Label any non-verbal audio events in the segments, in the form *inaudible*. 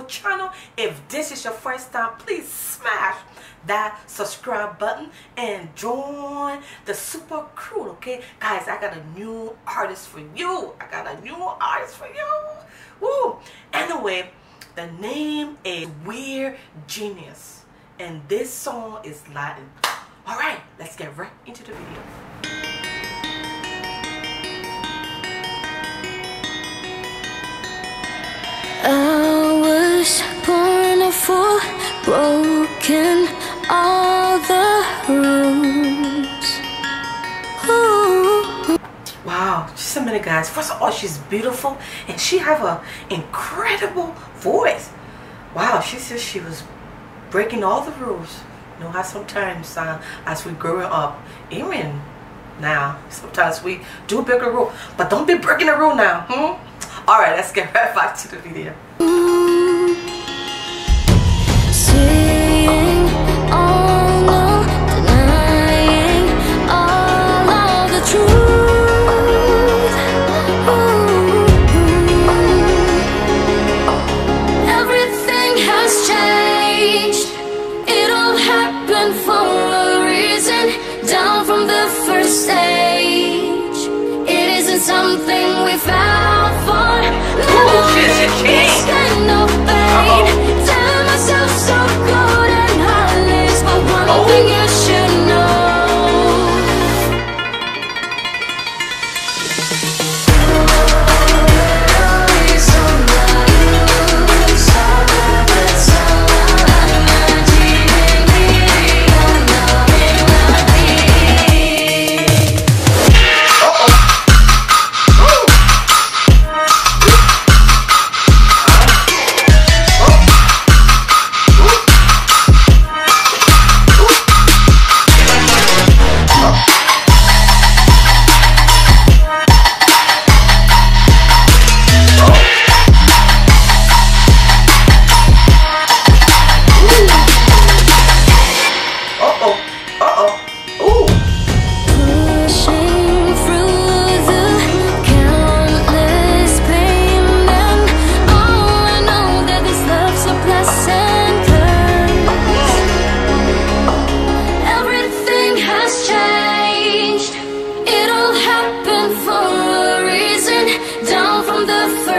Channel. If this is your first time, please smash that subscribe button and join the super crew okay guys i got a new artist for you i got a new artist for you Woo! anyway the name is weird genius and this song is Lathi Wow, just a minute guys. First of all, she's beautiful and she have a incredible voice. Wow, she says she was breaking all the rules. You know how sometimes uh, as we growing up, even now, sometimes we do break a rule. But don't be breaking a rule now, hmm? Alright, let's get right back to the video. Something we found for. Never shit, shit, wanted shit. this kind of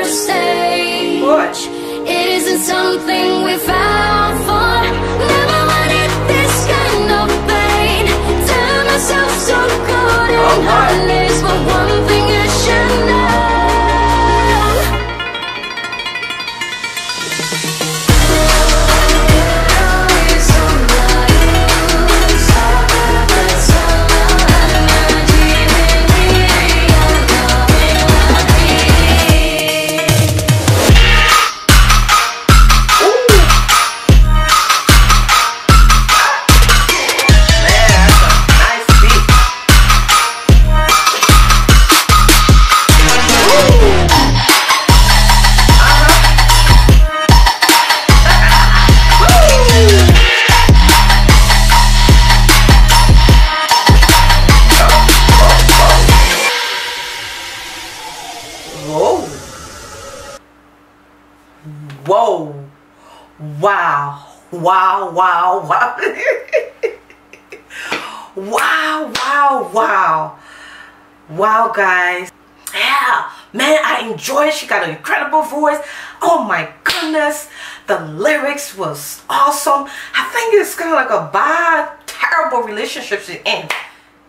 first stage, What? it isn't something we found Whoa. Wow. Wow, wow, wow. *laughs* wow, wow, wow. Wow, guys. Yeah, man, I enjoy it. She got an incredible voice. Oh my goodness. The lyrics was awesome. I think it's kind of like a bad, terrible relationship she's in.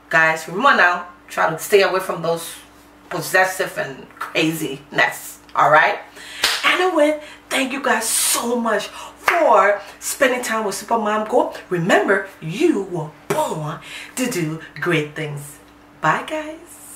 Guys, remember now, try to stay away from those possessive and craziness. Alright? Anyway, thank you guys so much for spending time with Super Mom Go. Remember, you were born to do great things. Bye, guys.